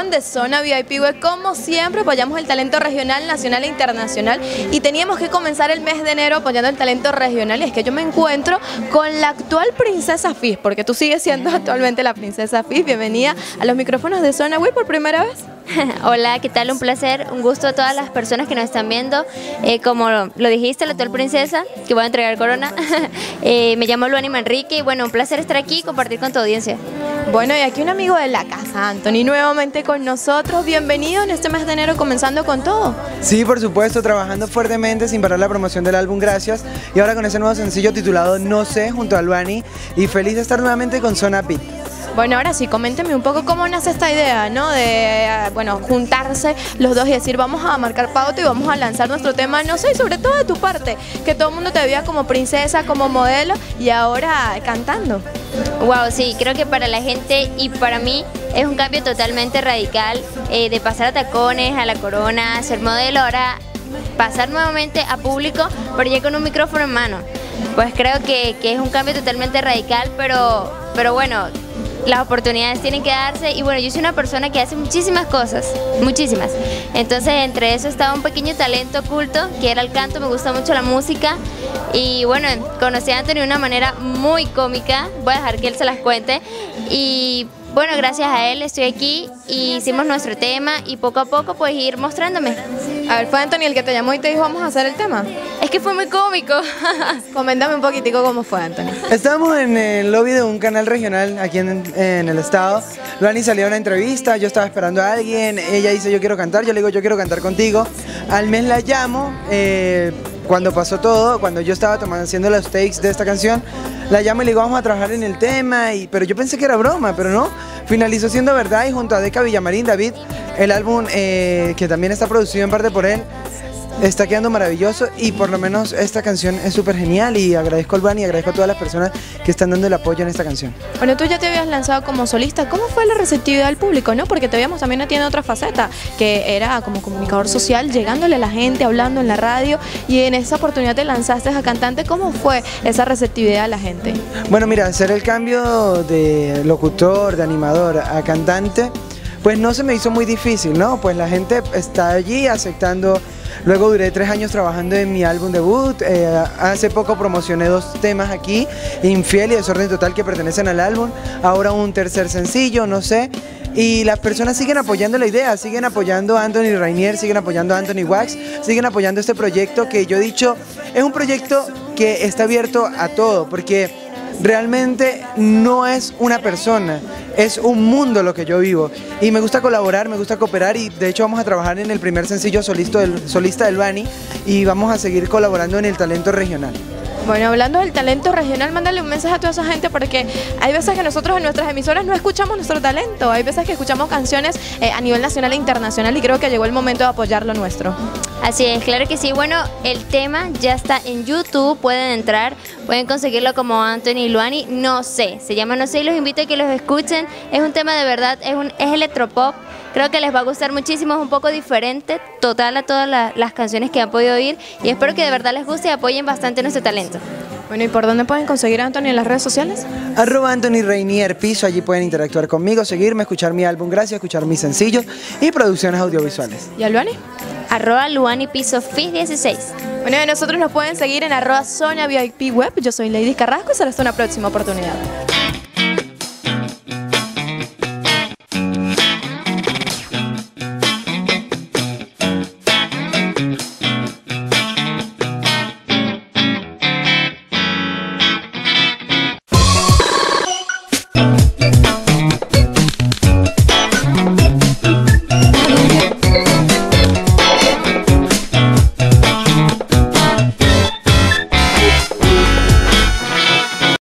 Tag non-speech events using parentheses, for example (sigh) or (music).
edición de Zona VIP Web. Como siempre, apoyamos el talento regional, nacional e internacional. Y teníamos que comenzar el mes de enero apoyando el talento regional. Y es que yo me encuentro con la actual princesa Fizz, porque tú sigues siendo actualmente la princesa Fizz. Bienvenida a los micrófonos de Zona Web por primera vez. (laughs) Hola, ¿qué tal? Un placer, un gusto a todas las personas que nos están viendo. Eh, como lo dijiste, la actual princesa, que voy a entregar corona. (laughs) Eh, me llamo Luani Manrique y bueno, un placer estar aquí y compartir con tu audiencia. Bueno, y aquí un amigo de la casa, Anthony, nuevamente con nosotros. Bienvenido en este mes de enero, comenzando con todo. Sí, por supuesto, trabajando fuertemente sin parar la promoción del álbum Gracias. Y ahora con ese nuevo sencillo titulado No sé, junto a Luani. Y feliz de estar nuevamente con Zona Pit. Bueno, ahora sí, coménteme un poco cómo nace esta idea, ¿no? De, eh, bueno, juntarse los dos y decir, vamos a marcar pauta y vamos a lanzar nuestro tema, no sé, sobre todo de tu parte, que todo el mundo te veía como princesa, como modelo y ahora cantando. Wow, sí, creo que para la gente y para mí es un cambio totalmente radical eh, de pasar a tacones, a la corona, ser modelo, ahora pasar nuevamente a público, pero ya con un micrófono en mano. Pues creo que, que es un cambio totalmente radical, pero, pero bueno, las oportunidades tienen que darse y bueno, yo soy una persona que hace muchísimas cosas, muchísimas. Entonces entre eso estaba un pequeño talento oculto que era el canto, me gusta mucho la música y bueno, conocí a Anthony de una manera muy cómica, voy a dejar que él se las cuente y bueno, gracias a él estoy aquí y hicimos nuestro tema y poco a poco pues ir mostrándome. A ver, fue Anthony el que te llamó y te dijo vamos a hacer el tema. Es que fue muy cómico. (laughs) Coméntame un poquitico cómo fue Anthony. Estábamos en el lobby de un canal regional aquí en, el estado. Luani salió a una entrevista, yo estaba esperando a alguien, ella dice yo quiero cantar, yo le digo yo quiero cantar contigo. Al mes la llamo, eh, cuando pasó todo, cuando yo estaba tomando, haciendo los takes de esta canción, la llamo y le digo, vamos a trabajar en el tema, pero yo pensé que era broma, pero no. Finalizó siendo verdad y junto a Deca Villamarín, David, el álbum eh, que también está producido en parte por él, está quedando maravilloso y por lo menos esta canción es súper genial y agradezco al Van y agradezco a todas las personas que están dando el apoyo en esta canción. Bueno, tú ya te habías lanzado como solista, ¿cómo fue la receptividad del público? no Porque te veíamos también tiene otra faceta, que era como comunicador social, llegándole a la gente, hablando en la radio y en esa oportunidad te lanzaste a cantante, ¿cómo fue esa receptividad a la gente? Bueno, mira, hacer el cambio de locutor, de animador a cantante, pues no se me hizo muy difícil, ¿no? Pues la gente está allí aceptando Luego duré tres años trabajando en mi álbum debut. Eh, hace poco promocioné dos temas aquí, Infiel y Desorden Total, que pertenecen al álbum. Ahora un tercer sencillo, no sé. Y las personas siguen apoyando la idea, siguen apoyando a Anthony Rainier, siguen apoyando a Anthony Wax, siguen apoyando este proyecto que yo he dicho es un proyecto que está abierto a todo, porque realmente no es una persona, es un mundo lo que yo vivo. Y me gusta colaborar, me gusta cooperar y de hecho vamos a trabajar en el primer sencillo solista del, solista del Bani y vamos a seguir colaborando en el talento regional. Bueno, hablando del talento regional, mándale un mensaje a toda esa gente porque hay veces que nosotros en nuestras emisoras no escuchamos nuestro talento, hay veces que escuchamos canciones eh, a nivel nacional e internacional y creo que llegó el momento de apoyar lo nuestro. Así es, claro que sí. Bueno, el tema ya está en YouTube, pueden entrar, pueden conseguirlo como Anthony Luani, no sé, se llama No sé y los invito a que los escuchen. Es un tema de verdad, es, un, es electropop, creo que les va a gustar muchísimo, es un poco diferente, total a todas las canciones que han podido oír y espero que de verdad les guste y apoyen bastante nuestro talento. Bueno, ¿y por dónde pueden conseguir a Anthony en las redes sociales? Arroba Anthony Reinier Piso, allí pueden interactuar conmigo, seguirme, escuchar mi álbum, gracias, escuchar mis sencillos y producciones audiovisuales. ¿Y a Luani? Arroba Luani Piso FIS 16. Bueno, y nosotros nos pueden seguir en arroba Zona VIP Web. Yo soy Lady Carrasco y será hasta una próxima oportunidad.